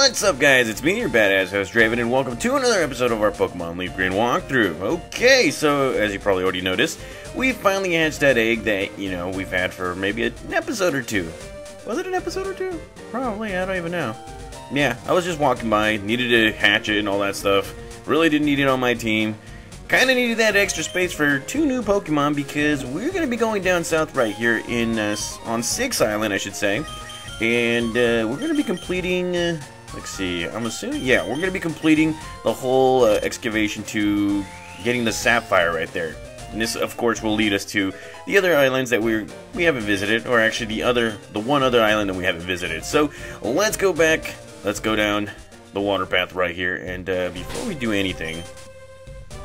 What's up, guys? It's me, your badass host, Draven, and welcome to another episode of our Pokemon Leaf Green walkthrough. Okay, so as you probably already noticed, we finally hatched that egg that, you know, we've had for maybe an episode or two. Was it an episode or two? Probably, I don't even know. Yeah, I was just walking by, needed to hatch it and all that stuff. Really didn't need it on my team. Kinda needed that extra space for two new Pokemon because we're gonna be going down south right here in, uh, on Six Island, I should say. And uh, we're going to be completing, uh, let's see, I'm assuming, yeah, we're going to be completing the whole uh, excavation to getting the sapphire right there. And this, of course, will lead us to the other islands that we're, we haven't visited, or actually the other, the one other island that we haven't visited. So let's go back, let's go down the water path right here, and uh, before we do anything,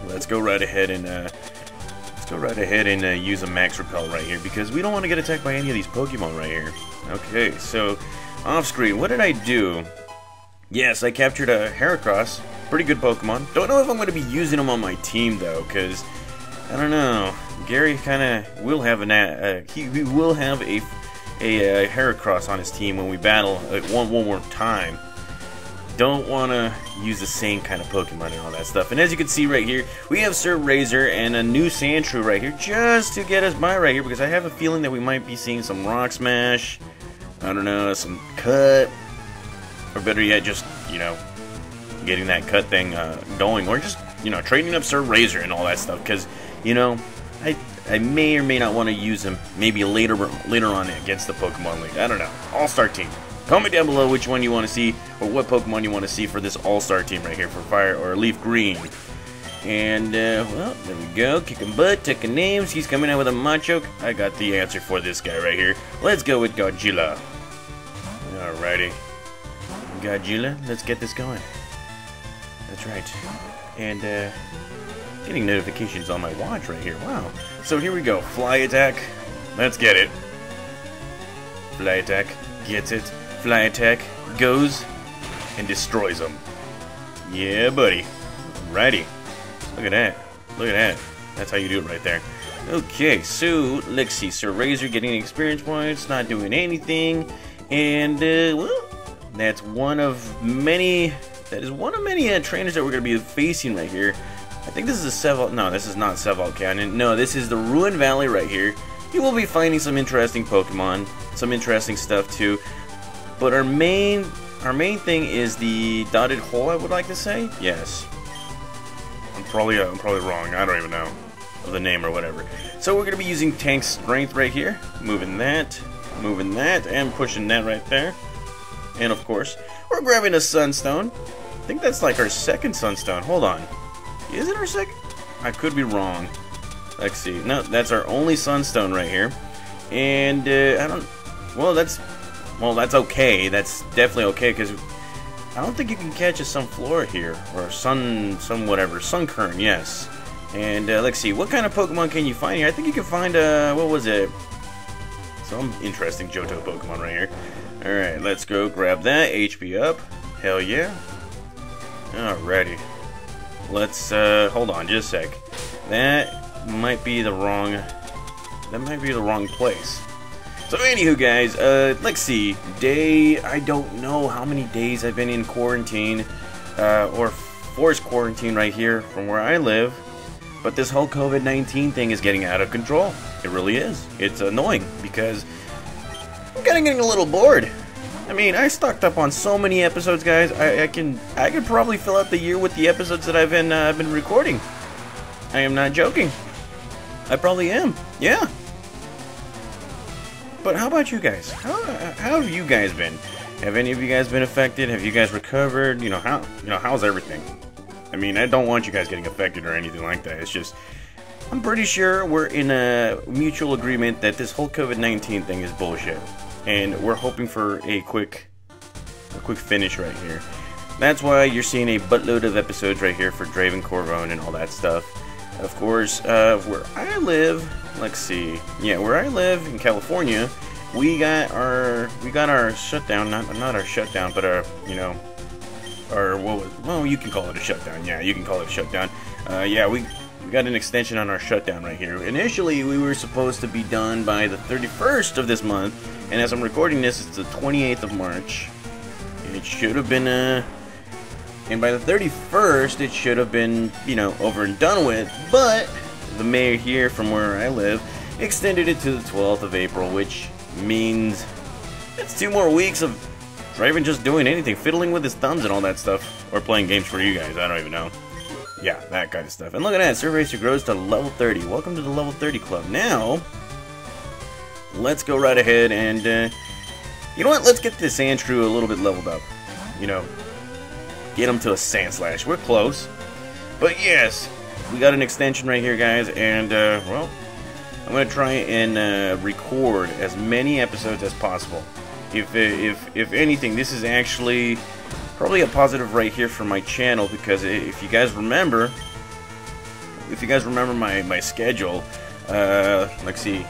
let's go right ahead and uh, let's go right ahead and uh, use a max repel right here because we don't want to get attacked by any of these Pokemon right here. Okay, so off screen, what did I do? Yes, I captured a Heracross. Pretty good Pokemon. Don't know if I'm going to be using him on my team though, because I don't know. Gary kind of will have an uh, he, he, will have a a, Heracross on his team when we battle uh, one one more time. Don't want to use the same kind of Pokemon and all that stuff. And as you can see right here, we have Sir Razor and a new Sandshrew right here just to get us by right here because I have a feeling that we might be seeing some Rock Smash, I don't know, some cut, or better yet, just, you know, getting that cut thing uh, going, or just, you know, trading up Sir Razor and all that stuff, because, you know, I I may or may not want to use him maybe later later on against the Pokemon League. I don't know. All-Star team. Comment down below which one you want to see, or what Pokemon you want to see for this All-Star team right here for Fire or Leaf Green. And, uh, well, there we go. Kicking butt, taking names. He's coming out with a Machoke. I got the answer for this guy right here. Let's go with Godzilla. Alrighty. Godzilla, let's get this going. That's right. And, uh, getting notifications on my watch right here. Wow. So here we go. Fly attack. Let's get it. Fly attack. Gets it. Fly attack. Goes and destroys them. Yeah, buddy. Righty. Look at that. Look at that. That's how you do it right there. Okay, so let's see. Sir Razor getting experience points, not doing anything. And, uh, well, that's one of many. That is one of many uh, trainers that we're going to be facing right here. I think this is a Sevault. No, this is not Sevault Canyon. No, this is the Ruin Valley right here. You will be finding some interesting Pokemon, some interesting stuff too. But our main, our main thing is the dotted hole. I would like to say. Yes, I'm probably uh, I'm probably wrong. I don't even know of the name or whatever. So we're going to be using Tank Strength right here. Moving that, moving that, and pushing that right there. And of course, we're grabbing a Sunstone. I think that's like our second Sunstone. Hold on. Is it our second? I could be wrong. Let's see. No, that's our only Sunstone right here. And, uh, I don't... Well, that's... Well, that's okay. That's definitely okay, because I don't think you can catch a Sunflora here, or Sun, some whatever, Sunkern, yes. And uh, let's see, what kind of Pokemon can you find here? I think you can find, uh, what was it? Some interesting Johto Pokemon right here. Alright, let's go grab that, HP up. Hell yeah. Alrighty. Let's, uh, hold on just a sec. That might be the wrong, that might be the wrong place. So anywho guys, uh, let's see, day, I don't know how many days I've been in quarantine, uh, or forced quarantine right here from where I live, but this whole COVID-19 thing is getting out of control. It really is. It's annoying, because kind of getting a little bored. I mean, I stocked up on so many episodes, guys. I, I can I could probably fill out the year with the episodes that I've been uh, been recording. I am not joking. I probably am. Yeah. But how about you guys? How, how have you guys been? Have any of you guys been affected? Have you guys recovered? You know how you know how's everything? I mean, I don't want you guys getting affected or anything like that. It's just I'm pretty sure we're in a mutual agreement that this whole COVID-19 thing is bullshit, and we're hoping for a quick a quick finish right here. That's why you're seeing a buttload of episodes right here for Draven Corvone and all that stuff. Of course, uh, where I live, let's see. Yeah, where I live in California, we got our we got our shutdown. Not not our shutdown, but our you know our what was, well you can call it a shutdown. Yeah, you can call it a shutdown. Uh, yeah, we we got an extension on our shutdown right here. Initially, we were supposed to be done by the 31st of this month, and as I'm recording this, it's the 28th of March. it should have been uh and by the 31st it should have been you know over and done with. But the mayor here from where I live extended it to the 12th of April which means it's two more weeks of Draven just doing anything fiddling with his thumbs and all that stuff or playing games for you guys I don't even know. Yeah that kind of stuff. And look at that Racer grows to level 30 welcome to the level 30 club. Now let's go right ahead and uh, you know what let's get this Sandshrew a little bit leveled up you know get him to a Sandslash. We're close. But yes, we got an extension right here, guys, and, uh, well, I'm going to try and uh, record as many episodes as possible. If, uh, if, if anything, this is actually probably a positive right here for my channel, because if you guys remember, if you guys remember my, my schedule, uh, let's see,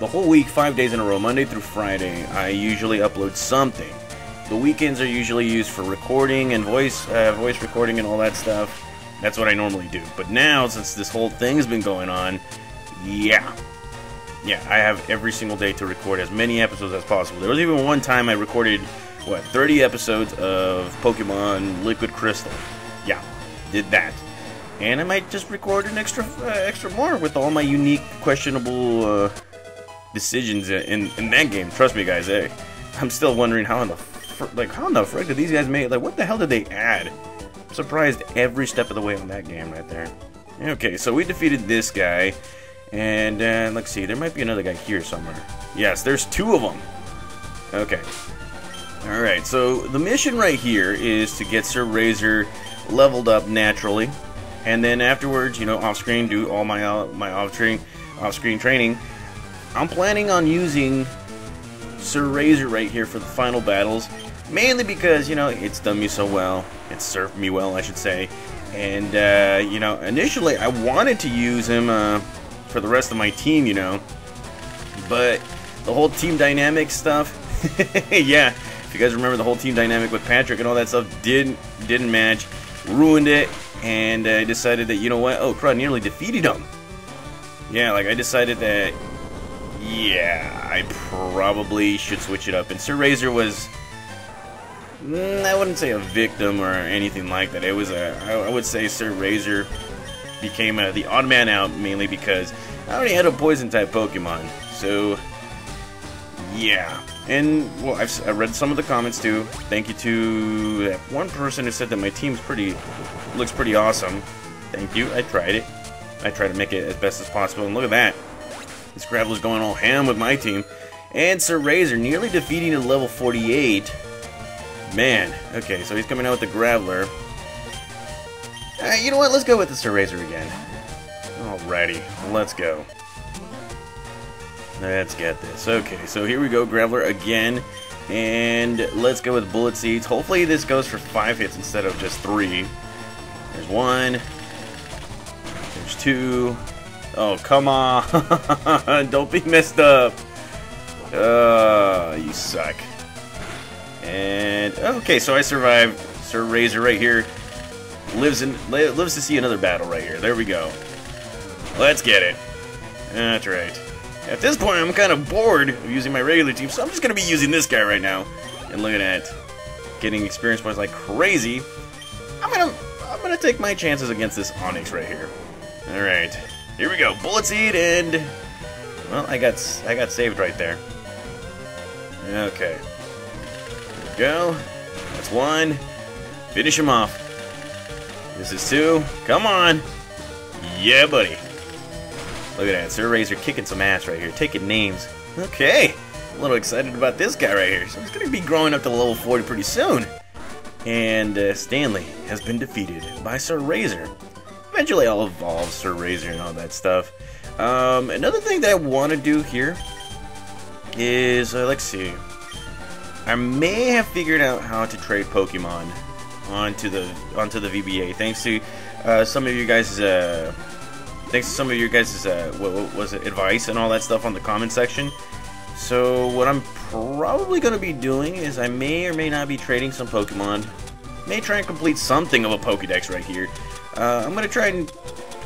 the whole week, five days in a row, Monday through Friday, I usually upload something. The weekends are usually used for recording and voice uh, voice recording and all that stuff. That's what I normally do. But now, since this whole thing's been going on, yeah. Yeah, I have every single day to record as many episodes as possible. There was even one time I recorded, what, 30 episodes of Pokemon Liquid Crystal. Yeah, did that. And I might just record an extra uh, extra more with all my unique, questionable uh, decisions in, in that game. Trust me, guys, eh, I'm still wondering how in the like, how in the frick did these guys make? Like, what the hell did they add? I'm surprised every step of the way on that game right there. Okay, so we defeated this guy. And uh, let's see, there might be another guy here somewhere. Yes, there's two of them. Okay. Alright, so the mission right here is to get Sir Razor leveled up naturally. And then afterwards, you know, off-screen, do all my uh, my off-screen off-screen training. I'm planning on using Sir Razor right here for the final battles. Mainly because, you know, it's done me so well. It's served me well, I should say. And, uh, you know, initially I wanted to use him uh, for the rest of my team, you know. But the whole team dynamic stuff, yeah, if you guys remember the whole team dynamic with Patrick and all that stuff didn't didn't match, ruined it, and I uh, decided that, you know what, oh, crud, nearly defeated him. Yeah, like I decided that, yeah, I probably should switch it up. And Sir Razor was Mm, I wouldn't say a victim or anything like that. It was a, I would say Sir Razor became a, the odd man out mainly because I already had a poison type Pokemon. So, yeah. And, well, I've, I read some of the comments too. Thank you to that one person who said that my team's pretty, looks pretty awesome. Thank you. I tried it. I tried to make it as best as possible. And look at that. This Graveler's going all ham with my team. And Sir Razor nearly defeating a level 48 Man, okay, so he's coming out with the Graveler. Uh, you know what, let's go with the Sir Razor again. Alrighty, let's go. Let's get this. Okay, so here we go, Graveler again. And let's go with Bullet Seeds. Hopefully this goes for five hits instead of just three. There's one. There's two. Oh, come on. Don't be messed up. Uh, you suck. And okay, so I survived. Sir Razor right here lives in lives to see another battle right here. There we go. Let's get it. That's right. At this point, I'm kind of bored of using my regular team, so I'm just gonna be using this guy right now. And look at that, getting experience points like crazy. I'm gonna I'm gonna take my chances against this Onix right here. All right, here we go. Bullet seed and well, I got I got saved right there. Okay go. That's one. Finish him off. This is two. Come on. Yeah, buddy. Look at that. Sir Razor kicking some ass right here. Taking names. Okay. A little excited about this guy right here. So he's going to be growing up to level 40 pretty soon. And uh, Stanley has been defeated by Sir Razor. Eventually I'll evolve Sir Razor and all that stuff. Um, another thing that I want to do here is, uh, let's see. I may have figured out how to trade Pokemon onto the onto the VBA thanks to uh, some of you guys' uh, thanks to some of you guys' uh, what, what, was it advice and all that stuff on the comment section. So what I'm probably going to be doing is I may or may not be trading some Pokemon. May try and complete something of a Pokedex right here. Uh, I'm to try and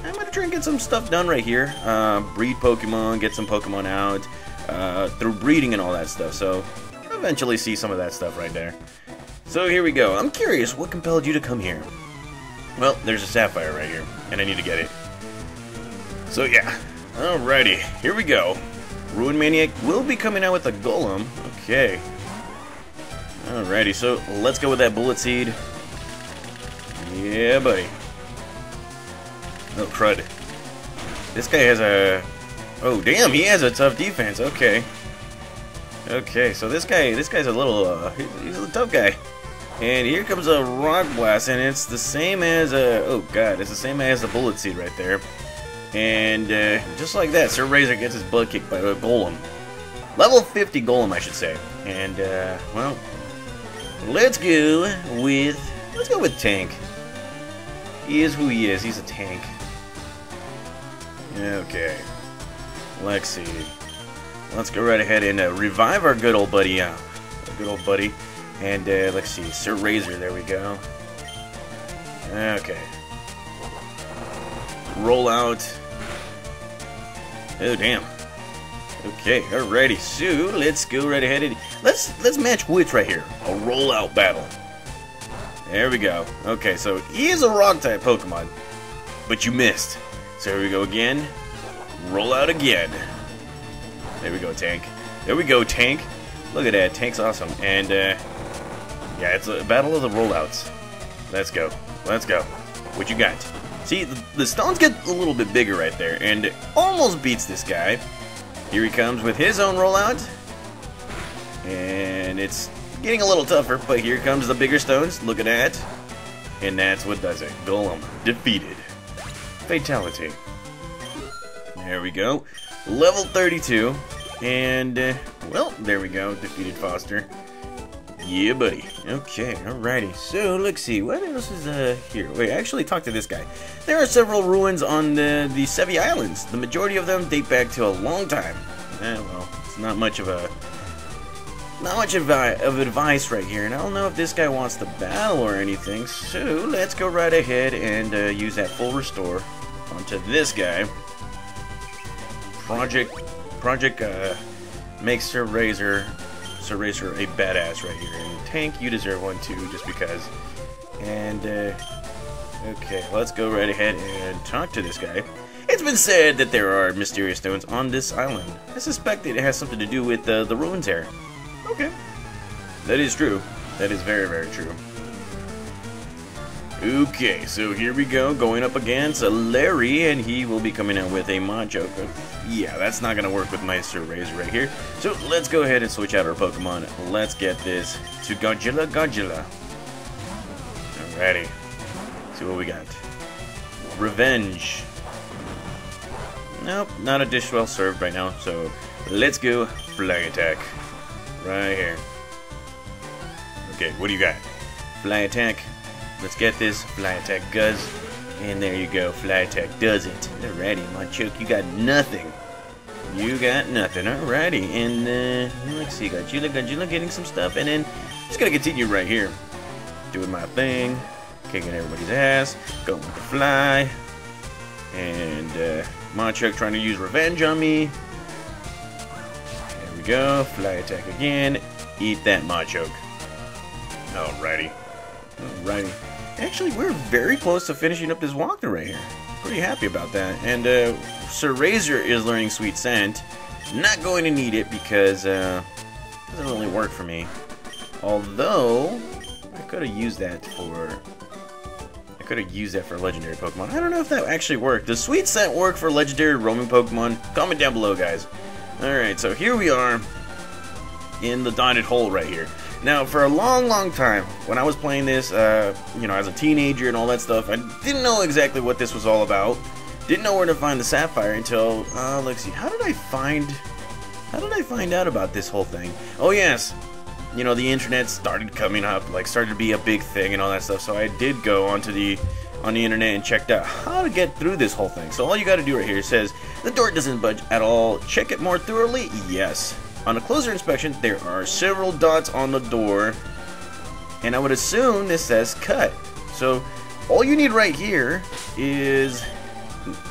I'm to try and get some stuff done right here. Uh, breed Pokemon, get some Pokemon out uh, through breeding and all that stuff. So eventually see some of that stuff right there. So here we go. I'm curious, what compelled you to come here? Well, there's a sapphire right here, and I need to get it. So yeah, alrighty, here we go. Ruin Maniac will be coming out with a Golem. Okay. Alrighty, so let's go with that Bullet Seed. Yeah, buddy. Oh, crud. This guy has a... Oh, damn, he has a tough defense. Okay. Okay, so this guy, this guy's a little, uh, he's a tough guy. And here comes a Rock Blast, and it's the same as a... Oh, God, it's the same as the Bullet Seed right there. And uh, just like that, Sir Razor gets his butt kicked by a Golem. Level 50 Golem, I should say. And, uh, well, let's go with... Let's go with Tank. He is who he is. He's a tank. Okay. Let's see. Let's go right ahead and uh, revive our good old buddy. Uh, good old buddy. And uh, let's see. Sir Razor. There we go. Okay. Roll out. Oh damn. Okay, alrighty. So let's go right ahead and let's let's match wits right here. A rollout battle. There we go. Okay, so he is a rock type Pokemon, but you missed. So here we go again. Roll out again. There we go, Tank. There we go, Tank. Look at that, Tank's awesome. And uh, yeah, it's a battle of the rollouts. Let's go. Let's go. What you got? See, the, stones get a little bit bigger right there, and almost beats this guy. Here he comes with his own rollout. And it's getting a little tougher, but here comes the bigger stones. Look at that. And that's what does it. Golem defeated. Fatality. There we go. Level 32. And, uh, well, there we go. Defeated Foster. Yeah, buddy. Okay, alrighty. So, let's see. What else is uh, here? Wait, I actually talked to this guy. There are several ruins on the, the Sevii Islands. The majority of them date back to a long time. Eh, well, it's not much of a... Not much of, advice right here, and I don't know if this guy wants to battle or anything, so let's go right ahead and uh, use that full restore onto this guy. Project... Project, uh, makes Sir Razor Sir Razor a badass right here. And Tank, you deserve one too, just because. And, uh, okay, let's go right ahead and talk to this guy. It's been said that there are mysterious stones on this island. I suspect it has something to do with uh, the ruins here. Okay. That is true. That is very, very true. Okay, so here we go, going up against Larry, and he will be coming out with a Machoke. Yeah, that's not going to work with my Razor right here. So let's go ahead and switch out our Pokemon. Let's get this to Godzilla Godzilla. Alrighty. See what we got. Revenge. Nope, not a dish well served right now, so let's go Fly Attack. Right here. Okay, what do you got? Fly Attack. Let's get this. Fly Attack Guzz. And there you go. Fly Attack does it. Alrighty, Machoke, you got nothing. You got nothing. Alrighty. And, uh, let's see. Godzilla, Godzilla getting some stuff. And then, just gonna continue right here. Doing my thing. Kicking everybody's ass. Going with the fly. And, uh, Machoke trying to use revenge on me. Go. Fly attack again. Eat that Machoke. Alrighty. Alrighty. Actually, we're very close to finishing up this walkthrough right here. Pretty happy about that. And uh, Sir Razor is learning Sweet Scent. Not going to need it because uh, doesn't really work for me. Although, I could have used that for... I could have used that for legendary Pokemon. I don't know if that actually worked. Does Sweet Scent work for legendary roaming Pokemon? Comment down below, guys. Alright, so here we are in the dotted hole right here. Now, for a long, long time, when I was playing this, uh, you know, as a teenager and all that stuff, I didn't know exactly what this was all about. Didn't know where to find the sapphire until, uh, let's see, how did I find, how did I find out about this whole thing? Oh, yes, you know, the internet started coming up, like, started to be a big thing and all that stuff, so I did go onto the, on the internet and checked out how to get through this whole thing. So all you gotta do right here says, the door doesn't budge at all, check it more thoroughly, yes. On a closer inspection, there are several dots on the door, and I would assume this says cut. So, all you need right here is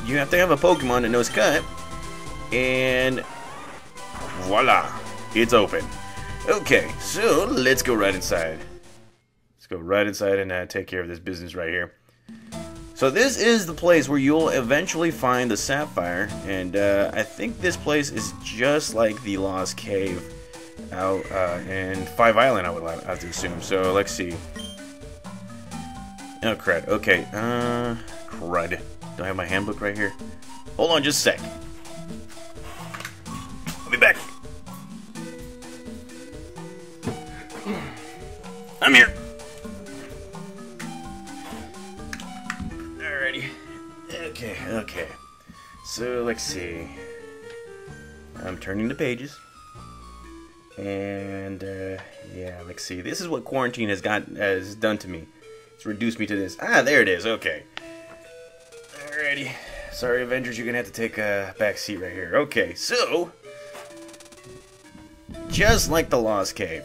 you have to have a Pokemon that knows cut, and voila, it's open. Okay, so let's go right inside. Let's go right inside and uh, take care of this business right here. So this is the place where you'll eventually find the sapphire, and uh, I think this place is just like the Lost Cave out uh, in Five Island, I would have to assume. So let's see. Oh, crud. Okay, uh, crud. Do I have my handbook right here? Hold on just a sec. I'll be back. I'm here. Turning the pages. And uh, yeah, let's see. This is what quarantine has got has done to me. It's reduced me to this. Ah, there it is. Okay. Alrighty. Sorry, Avengers, you're gonna have to take a back seat right here. Okay, so just like the Lost Cave,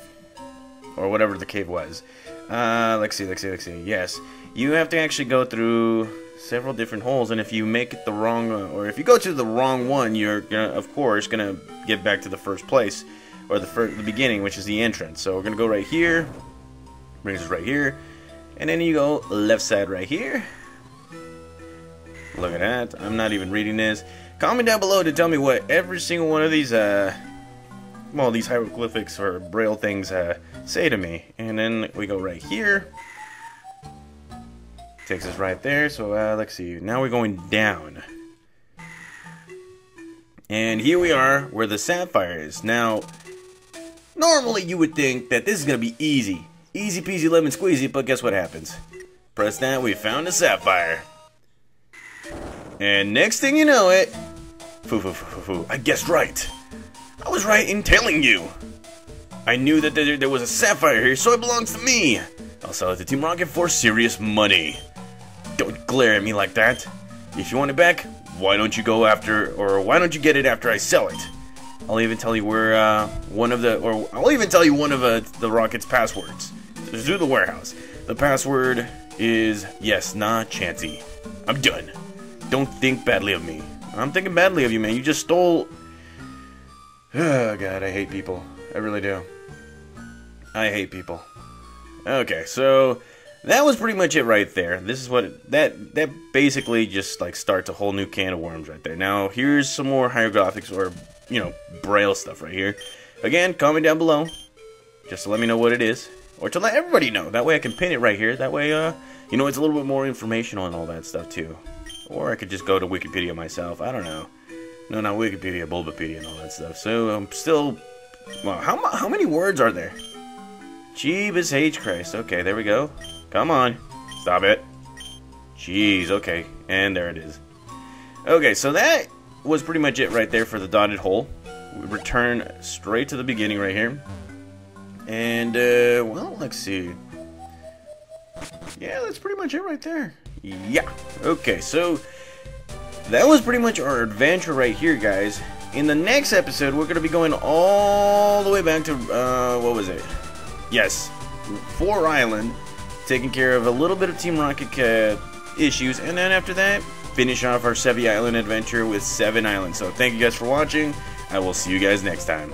or whatever the cave was. Uh, let's see, let's see, let's see. Yes, you have to actually go through several different holes, and if you make it the wrong, uh, or if you go to the wrong one, you're gonna, of course, gonna get back to the first place, or the first, the beginning, which is the entrance. So we're gonna go right here, brings us right here, and then you go left side right here. Look at that. I'm not even reading this. Comment down below to tell me what every single one of these, uh, well, these hieroglyphics or braille things uh, say to me. And then we go right here. Takes us right there. So uh, let's see. Now we're going down. And here we are where the sapphire is. Now, normally you would think that this is going to be easy. Easy peasy lemon squeezy, but guess what happens? Press that, we found a sapphire. And next thing you know it, foo foo foo foo foo, I guessed right. I was right in telling you. I knew that there, there was a sapphire here, so it belongs to me. I'll sell it to Team Rocket for serious money. Glare at me like that. If you want it back, why don't you go after, or why don't you get it after I sell it? I'll even tell you where uh, one of the, or I'll even tell you one of uh, the Rocket's passwords to the warehouse. The password is yes, nah, Chansey. I'm done. Don't think badly of me. I'm thinking badly of you, man. You just stole. Oh god, I hate people. I really do. I hate people. Okay, so that was pretty much it right there. This is what it, that that basically just like starts a whole new can of worms right there. Now here's some more hieroglyphics or you know braille stuff right here. Again, comment down below just to let me know what it is or to let everybody know. That way I can pin it right here. That way, uh, you know, it's a little bit more informational and all that stuff too. Or I could just go to Wikipedia myself. I don't know. No, not Wikipedia, Bulbapedia and all that stuff. So I'm still. Well, how how many words are there? Jeebus H Christ. Okay, there we go. Come on, stop it. Jeez. Okay, and there it is. Okay, so that was pretty much it right there for the dotted hole. We return straight to the beginning right here. And, uh, well, let's see. Yeah, that's pretty much it right there. Yeah. Okay, so that was pretty much our adventure right here, guys. In the next episode, we're going to be going all the way back to, uh, what was it? Yes, Four Island, taking care of a little bit of Team Rocket uh, issues, and then after that, finish off our Sevii Island adventure with Seven Islands. So thank you guys for watching. I will see you guys next time.